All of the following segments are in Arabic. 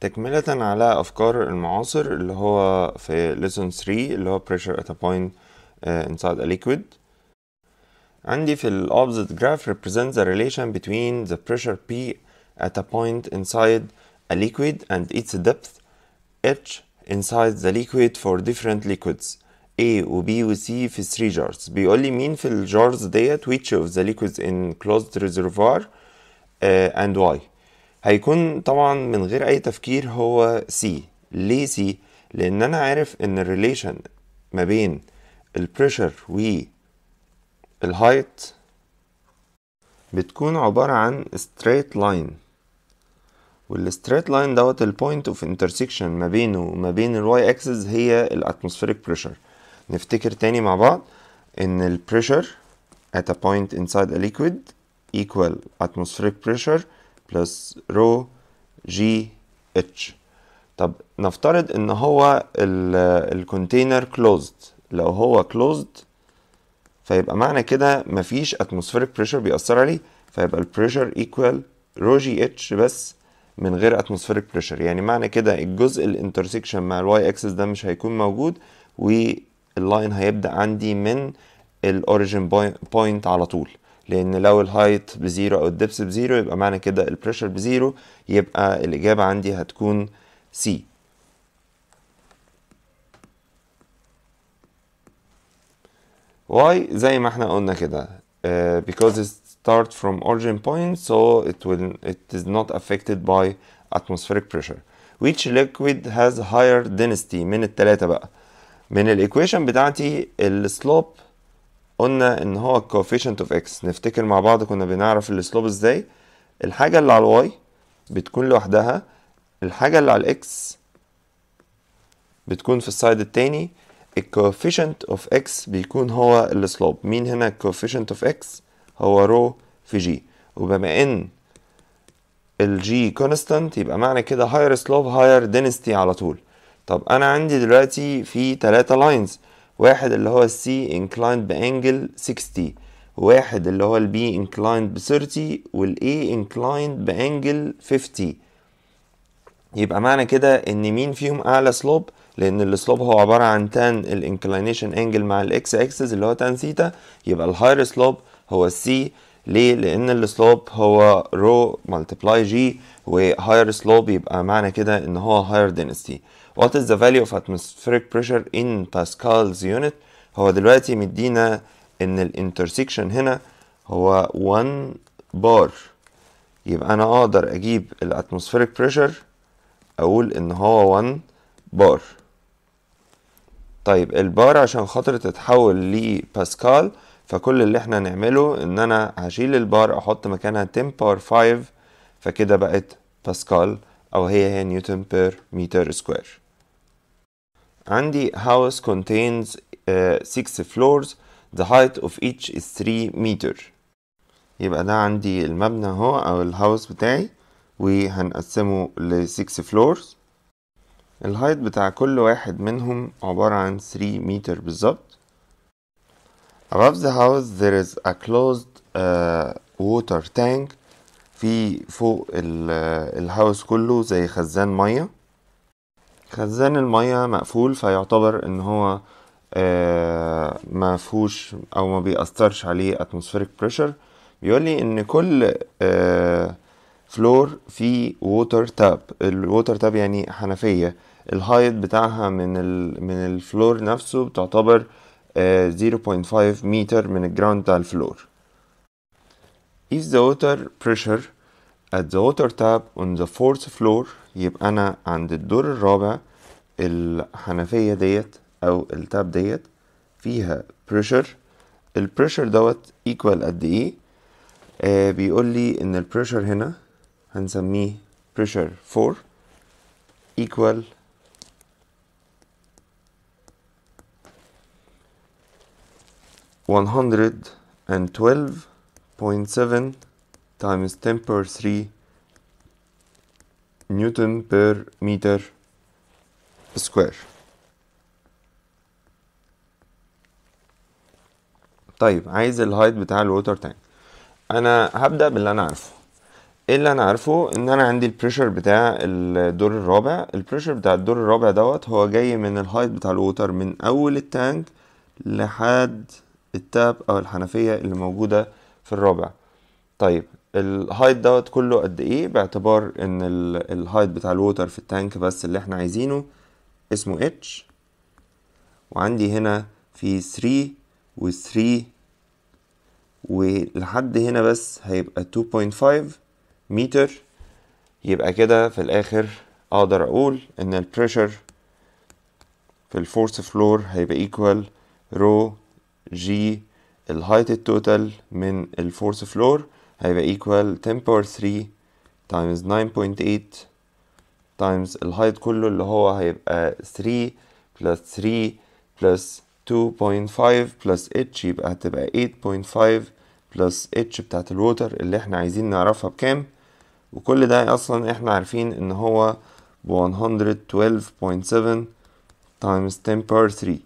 تكملة على أفكار المعاصر اللي هو في lesson 3 اللي هو pressure at a point uh, inside a liquid عندي في ال opposite graph represents the relation between the pressure P at a point inside a liquid and its depth H inside the liquid for different liquids A و B و C في 3 jars بيقول لي مين في الجارز ديت which of the liquids in closed reservoir uh, and why هيكون طبعا من غير أي تفكير هو C ليه C لأن أنا عارف إن ال relation ما بين ال pressure وال height بتكون عبارة عن straight line. وال straight line دوت ال point of intersection ما بينه وما بين ال y axis هي ال atmospheric pressure نفتكر تاني مع بعض إن ال pressure at a point inside a liquid equal atmospheric pressure plus rho g h. طب نفترض إن هو ال container closed. لو هو closed فيبقى معنى كده مفيش atmospheric pressure بيأثر عليه فيبقى ال pressure equal rho g h بس من غير atmospheric pressure. يعني معنى كده الجزء ال intersection مع ال y axis ده مش هيكون موجود وال line هيبدأ عندي من ال origin point على طول. لأن لو ال height ب zero أو ال depth ب zero يبقى معنى كده ال pressure ب zero يبقى الإجابة عندي هتكون سي واي زي ما إحنا قلنا كده. Uh, because it start from origin point so it will it is not affected by atmospheric pressure. Which liquid has higher density? من التلاتة بقى. من ال equation بتاعتي ال slope قلنا إن هو coefficient of x. نفتكر مع بعض كنا بنعرف ال slope إزاي. الحاجة اللي على ال y بتكون لوحدها. الحاجة اللي على ال x بتكون في ال side التاني. ال coefficient of x بيكون هو ال slope مين هنا ال coefficient of x هو rho في جي وبما إن الجي constant يبقى معنى كده higher slope higher density على طول. طب أنا عندي دلوقتي في تلاتة lines واحد اللي هو ال C inclined ب angle 60 واحد اللي هو ال B inclined ب 30 وال A inclined ب angle 50 يبقى معنى كده إن مين فيهم أعلى slope لأن ال slope هو عبارة عن tan ال inclination angle مع ال x axis اللي هو tan theta يبقى ال higher slope هو ال C ليه؟ لأن ال slope هو rho multiply g و higher slope يبقى معنى كده إن هو higher density. What is the value of atmospheric pressure in Pascal's unit? هو دلوقتي مدينا إن ال intersection هنا هو 1 بار يبقى أنا أقدر أجيب ال atmospheric pressure أقول إن هو 1 بار طيب البار عشان خاطر تتحول لباسكال فكل اللي إحنا نعمله إن أنا هشيل البار أحط مكانها 10 power 5 فكده بقت باسكال أو هي هي نيوتن per متر square. عندي house contains uh, 6 floors. The height of each is 3 meter. يبقى ده عندي المبنى أهو أو ال house بتاعي. وهنقسمه ل 6 floors. الهايت بتاع كل واحد منهم عبارة عن 3 متر بالظبط. Above the house there is a closed uh, water tank. في فوق الهاوس كله زي خزان مية. خزان المية مقفول فيعتبر إن هو آه ما فيهوش أو ما بيأثرش عليه atmospheric pressure. بيقول لي إن كل آه floor فيه water tap ال water tap يعني حنفية. ال height بتاعها من ال من ال floor نفسه بتعتبر 0.5 متر من ال ground بتاع ال floor if the water pressure at the water tap on the fourth floor يبقى أنا عند الدور الرابع الحنفية ديت أو ال tap ديت فيها pressure ال pressure دوت equal قد إيه آه بيقول لي إن البريشر هنا هنسميه pressure 4 equal one hundred and twelve point seven times ten per three نيوتن per meter square. طيب عايز ال height بتاع ال water tank أنا هبدأ باللي أنا عارفه. إيه اللي أنا عارفه؟ إن أنا عندي ال pressure بتاع الدور الرابع. ال pressure بتاع الدور الرابع دوت هو جاي من ال height بتاع ال water من أول ال tank لحد ال tap أو الحنفية اللي موجودة في الرابع. طيب ال height دوت كله قد إيه؟ باعتبار إن ال height بتاع ال water في ال tank بس اللي إحنا عايزينه اسمه اتش وعندي هنا في 3 و 3 ولحد هنا بس هيبقى 2.5 متر يبقى كده في الآخر أقدر أقول إن ال pressure في ال fourth floor هيبقى equal rho g ال height ال total من ال fourth floor هيبقى equal 10 power 3 times 9.8 times ال height كله اللي هو هيبقى 3 plus 3 plus 2.5 plus h يبقى هتبقى 8.5 plus h بتاعت ال water اللي إحنا عايزين نعرفها بكام. وكل ده أصلا إحنا عارفين إن هو ب 112.7 times 10 power 3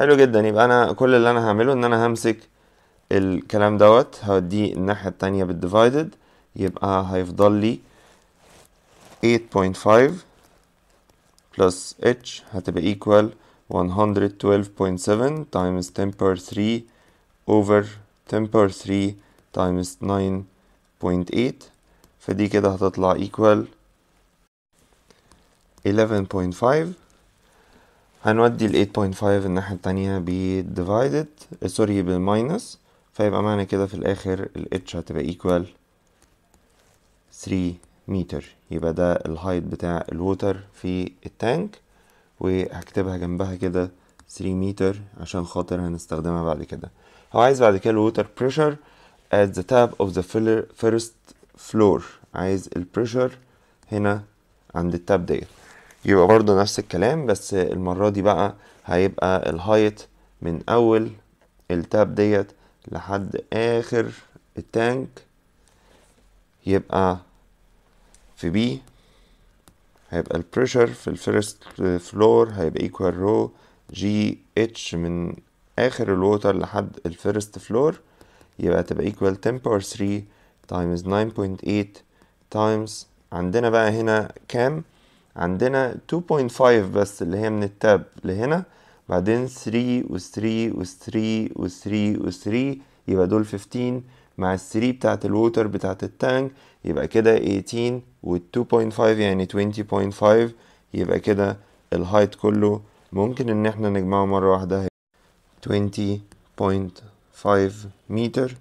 حلو جدا. يبقى أنا كل اللي أنا هعمله إن أنا همسك الكلام دوت هوديه الناحية التانية بال divided. يبقى هيفضل لي 8.5 plus h هتبقى equal 112.7 times 10 power 3 over 10 power 3 times 9.8 فدي كده هتطلع equal 11.5 هنودي ال 8.5 الناحية التانية ب divided. sorry بال minus فيبقى معنى كده في الآخر ال h هتبقى equal 3 متر يبقى ده ال height بتاع ال water في ال tank وهكتبها جنبها كده 3 متر عشان خاطر هنستخدمها بعد كده. هو عايز بعد كده ال water pressure at the tap of the first floor. عايز ال pressure هنا عند ال tap ديت. يبقى برضه نفس الكلام بس المرة دي بقى هيبقى ال height من أول ال tap ديت لحد آخر ال tank يبقى في P هيبقى ال pressure في ال first floor هيبقى equal رو جي اتش من آخر ال water لحد ال first floor يبقى تبقى equal 10 power 3 times 9.8 times عندنا بقى هنا كام؟ عندنا 2.5 بس اللي هي من ال tap لهنا بعدين 3 و 3 و 3 و 3 و 3 يبقى دول 15 مع ال 3 بتاعت ال water بتاعت ال tank يبقى كده 18 وال 2.5 يعني 20.5 يبقى كده ال height كله. ممكن إن إحنا نجمعه مرة واحدة 20.5 متر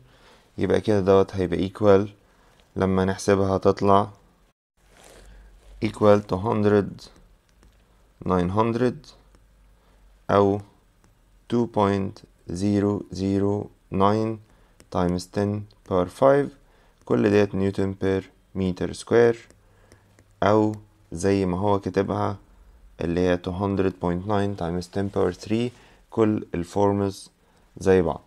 يبقى كده دوت هيبقى equal. لما نحسبها هتطلع equal to 100 900 أو 2.009 times 10 power 5 كل ديت نيوتن per متر square أو زي ما هو كاتبها اللي هي 200.9 times 10 power 3 كل ال forms زي بعض.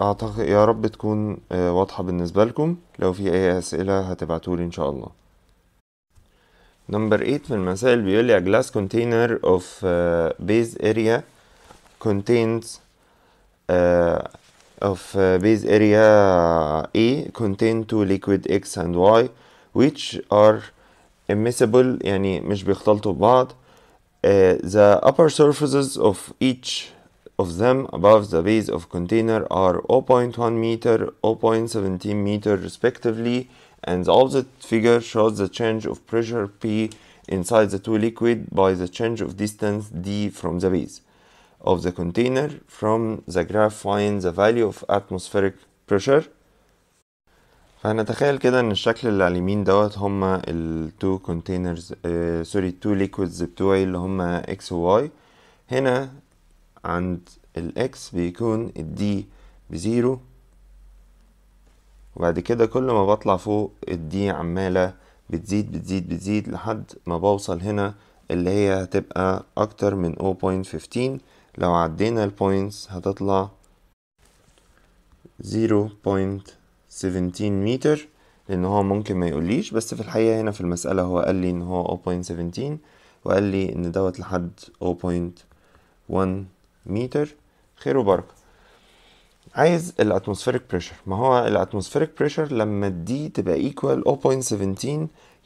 أعتقد يا رب تكون واضحة بالنسبة لكم. لو في أي أسئلة هتبعتولي إن شاء الله. نمبر 8 من المسائل بيقول لي a glass container of uh, base area contains uh, of uh, base area A contain two liquid X and Y which are immiscible يعني مش بيختلطوا ببعض uh, the upper surfaces of each of them above the base of container are 0.1 meter 0.17 meter respectively and the opposite figure shows the change of pressure P inside the two liquid by the change of distance D from the base of the container from the graph find the value of atmospheric pressure فهنتخيل كده ان الشكل اللي على اليمين دوت هما التو كونتينرز سوري التو ليكويدز بتوعي اللي هما اكس وواي هنا عند الاكس بيكون الدي بزيرو وبعد كده كل ما بطلع فوق ال d عمالة بتزيد بتزيد بتزيد لحد ما بوصل هنا اللي هي هتبقى أكتر من 0.15 لو عدينا ال points هتطلع 0.17 متر لأن هو ممكن ما يقوليش بس في الحقيقة هنا في المسألة هو قال لي إن هو 0.17 وقال لي إن دوت لحد 0.1 متر خير وبركة. عايز ال atmospheric pressure. ما هو ال atmospheric pressure لما d تبقى equal 0.17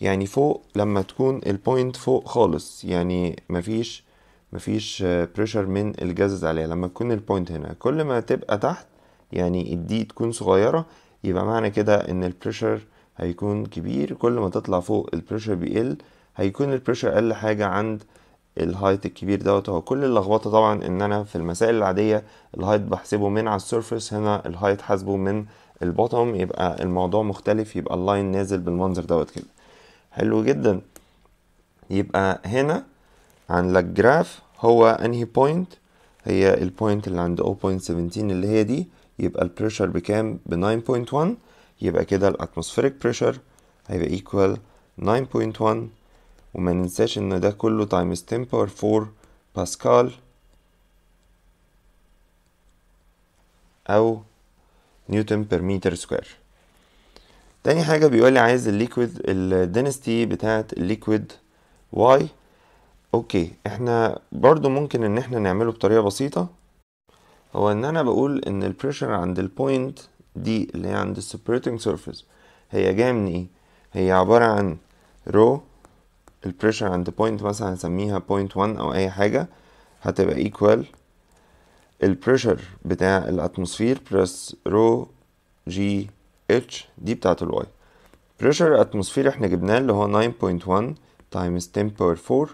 يعني فوق لما تكون ال point فوق خالص. يعني مفيش مفيش pressure من ال gases عليها. لما تكون ال point هنا كل ما تبقى تحت يعني ال d تكون صغيرة يبقى معنى كده إن ال pressure هيكون كبير. كل ما تطلع فوق ال pressure بيقل هيكون ال pressure أقل حاجة عند ال height الكبير دوت. هو كل اللخبطة طبعا إن أنا في المسائل العادية ال height بحسبه من على ال surface هنا ال height حاسبه من ال bottom يبقى الموضوع مختلف يبقى ال line نازل بالمنظر دوت كده. حلو جدا. يبقى هنا عن ال graph هو أنهي point هي ال point اللي عند 0.17 اللي هي دي. يبقى ال pressure بكام؟ ب 9.1 يبقى كده ال atmospheric pressure هيبقى equal 9.1 وما ننساش إن ده كله times 10 power 4 باسكال أو newton per meter square تاني حاجة بيقول لي عايز ال liquid ال density بتاعت ال liquid y okay إحنا برضو ممكن إن إحنا نعمله بطريقة بسيطة. هو إن أنا بقول إن ال pressure عند ال point دي اللي هي عند ال separating surface هي جاية من إيه؟ هي عبارة عن rho ال pressure عند point مثلا هنسميها point 1 أو أي حاجة هتبقى equal ال pressure بتاع ال atmosphere plus rho g h دي بتاعت ال y pressure ال atmosphere إحنا جبناه اللي هو 9.1 times 10 power 4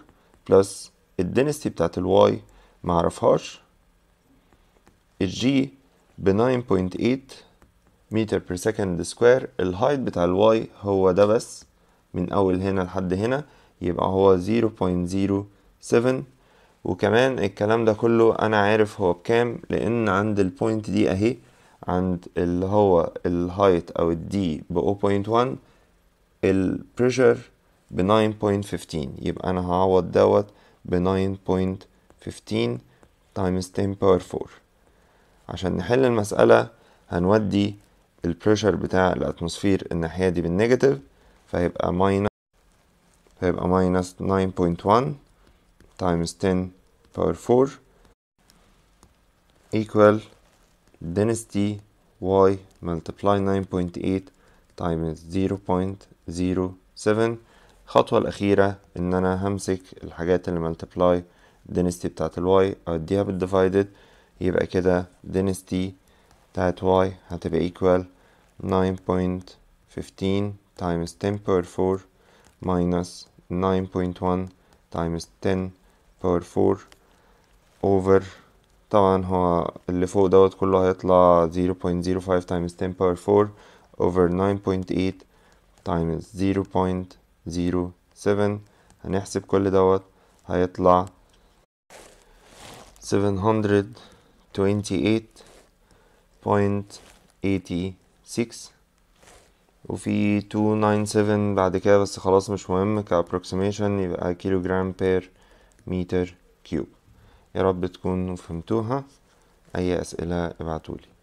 plus ال density بتاعت ال y معرفهاش؟ الجي ب 9.8 meter per second square ال height بتاع ال y هو ده بس من أول هنا لحد هنا. يبقى هو 0.07 وكمان الكلام ده كله أنا عارف هو بكام لأن عند ال point دي أهي عند اللي هو ال height أو ال d ب 0.1 ال pressure ب 9.15 يبقى أنا هعوض دوت ب 9.15 times 10 power 4 عشان نحل المسألة هنودي ال pressure بتاع ال atmosphere الناحية دي بال negative فهيبقى minus فيبقى minus 9.1 times 10 power 4 equal density y multiply 9.8 times 0.07 الخطوة الأخيرة إن أنا همسك الحاجات اللي multiply density بتاعت الواي أوديها بالdivided يبقى كده density بتاعت y هتبقى equal 9.15 times 10 power 4 minus 9.1 times 10 power 4 over. طبعا هو اللي فوق دوت كله هيطلع 0.05 times 10 power 4 over 9.8 times 0.07 هنحسب كل دوت هيطلع 728.86 وفي 297 بعد كده بس خلاص مش مهم ك approximation يبقى kilogram per meter cube يا رب تكونوا فهمتوها. أي أسئلة ابعتولي.